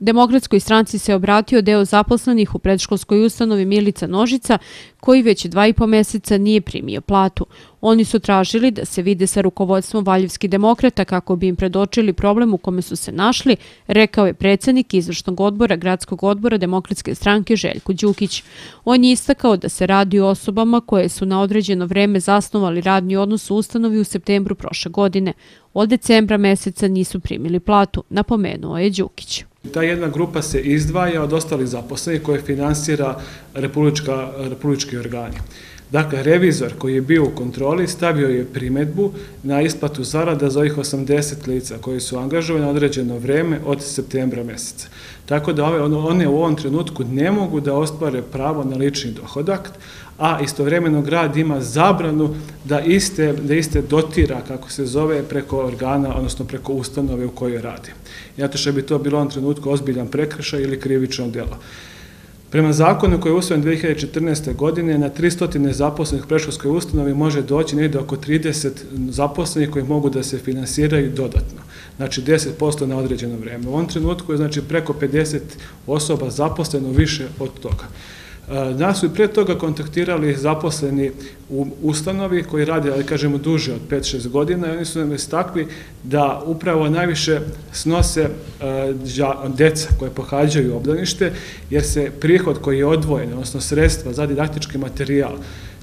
Demokratskoj stranci se obratio deo zaposlenih u predškolskoj ustanovi Milica Nožica, koji već dva i po meseca nije primio platu. Oni su tražili da se vide sa rukovodstvom Valjevskih demokrata kako bi im predočili problem u kome su se našli, rekao je predsednik izvršnog odbora Gradskog odbora Demokratske stranke Željko Đukić. On je istakao da se radi o osobama koje su na određeno vreme zasnovali radni odnos u ustanovi u septembru prošle godine. Od decembra meseca nisu primili platu, napomenuo je Đukić. Ta jedna grupa se izdvaja od ostalih zaposlenih koje finansira republički organi. Dakle, revizor koji je bio u kontroli stavio je primetbu na isplatu zarada za ovih 80 lica koji su angažovani na određeno vreme od septembra meseca. Tako da ono, one u ovom trenutku ne mogu da ostvare pravo na lični dohodak, a istovremeno grad ima zabranu da iste, da iste dotira, kako se zove, preko organa, odnosno preko ustanove u kojoj radi. Zato što bi to bilo u ovom trenutku ozbiljan prekršaj ili krivično djelo. Prema zakonu koji je usvojen 2014. godine, na 300 zaposlenih preškolskoj ustanovi može doći nekde oko 30 zaposlenih koji mogu da se finansiraju dodatno. Znači 10% na određeno vreme. U ovom trenutku je znači, preko 50 osoba zaposleno više od toga. Nas su i pre toga kontaktirali zaposleni u ustanovi koji radi, ali kažemo, duže od 5-6 godina i oni su nam istakli da upravo najviše snose deca koje pohađaju obdanište, jer se prihod koji je odvojen, odnosno sredstva za didaktički materijal,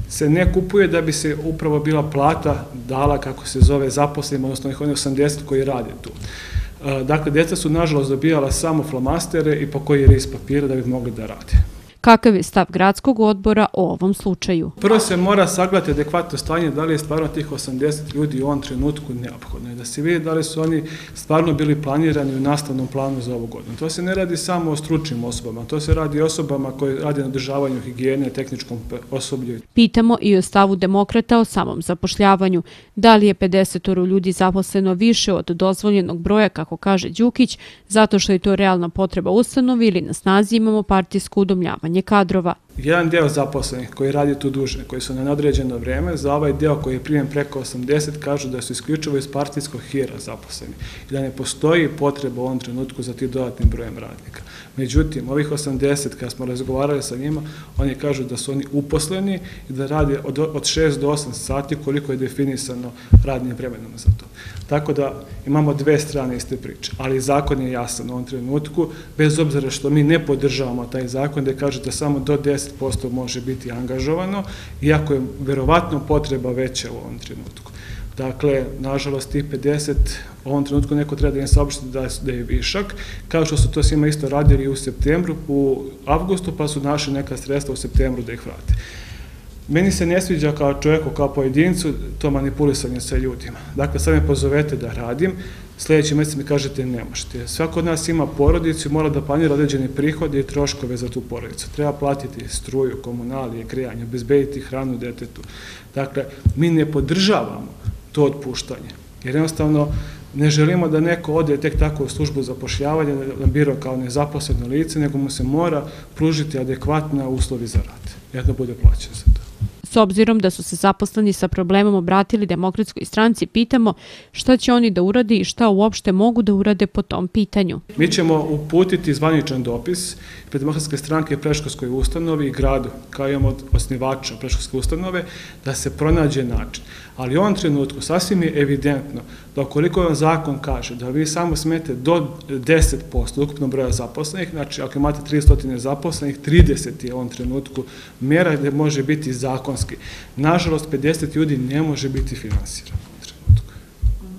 se ne kupuje da bi se upravo bila plata dala, kako se zove, zaposlenima, odnosno ih oni 80 koji rade tu. Dakle, deca su nažalost dobijala samo flamastere i po koji papira da bi mogli da rade. Kakav je stav gradskog odbora o ovom slučaju? Prvo se mora sagledati adekvatno stanje da li je stvarno tih 80 ljudi u ovom trenutku neophodno i da se vidi da li su oni stvarno bili planirani u nastavnom planu za ovu godinu. To se ne radi samo o stručnim osobama, to se radi o osobama koje radi na državanju higijene, tehničkom osoblju. Pitamo i o stavu demokrata o samom zapošljavanju. Da li je 50 ljudi zaposleno više od dozvoljenog broja, kako kaže Đukić, zato što je to realna potreba ustanovi ili na snazi imamo partijsko udomljavanje? кадрова. Jedan deo zaposlenih koji radi tu duže, koji su na nadređeno vreme, za ovaj deo koji je primjen preko 80, kažu da su isključivo iz partijskog hira zaposleni i da ne postoji potreba u ovom trenutku za ti dodatnim brojem radnika. Međutim, ovih 80, kada smo razgovarali sa njima, oni kažu da su oni uposleni i da radi od od 6 do 8 sati koliko je definisano radnim vremenom za to. Tako da imamo dve strane iste priče, ali zakon je jasan u ovom trenutku, bez obzira što mi ne podržavamo taj zakon, da kaže da samo do 10% može biti angažovano, iako je verovatno potreba veća u ovom trenutku. Dakle, nažalost, ti 50 u ovom trenutku neko treba da im saobište da je višak, kao što su to svima isto radili u septembru, u avgustu, pa su našli neka sredstva u septembru da ih vrate. Meni se ne sviđa kao čovjeku, kao pojedincu, to manipulisanje sa ljudima. Dakle, sad me pozovete da radim, sljedeći mjesec mi kažete ne možete. Svako od nas ima porodicu i mora da planira određene prihode i troškove za tu porodicu. Treba platiti struju, komunalije, krijanje, obezbediti hranu detetu. Dakle, mi ne podržavamo to otpuštanje. Jer jednostavno ne želimo da neko ode tek tako u službu zapošljavanja na biro kao nezaposleno lice, nego mu se mora pružiti adekvatna uslovi za rad. Jedno bude plaćen za to. S obzirom da su se zaposleni sa problemom obratili demokratskoj stranci, pitamo šta će oni da uradi i šta uopšte mogu da urade po tom pitanju. Mi ćemo uputiti zvaničan dopis pred demokratske stranke i preškolskoj ustanovi i gradu, kao imamo osnivača preškolske ustanove, da se pronađe način. Ali u ovom trenutku sasvim je evidentno da ukoliko vam zakon kaže da vi samo smete do 10% ukupnog broja zaposlenih, znači ako imate 300 zaposlenih, 30 je u ovom trenutku mjera gde može biti zakonski. Nažalost, 50 ljudi ne može biti finansirano u trenutku,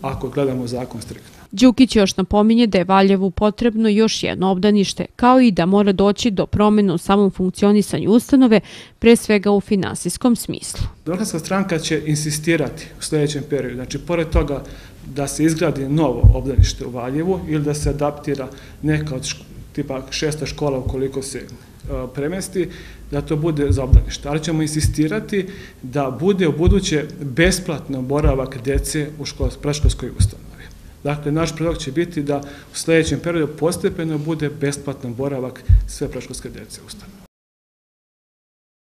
ako gledamo zakon striktno. Đukić još napominje da je Valjevu potrebno još jedno obdanište, kao i da mora doći do promjena u samom funkcionisanju ustanove, pre svega u finansijskom smislu. Dorkanska stranka će insistirati u sljedećem periodu, znači pored toga da se izgradi novo obdanište u Valjevu ili da se adaptira neka od tipa šesta škola ukoliko se E, premesti, da to bude za obdanište. Ali ćemo insistirati da bude u buduće besplatno boravak dece u preškolskoj ustanovi. Dakle, naš predlog će biti da u sljedećem periodu postepeno bude besplatan boravak sve preškolske dece u ustanovi.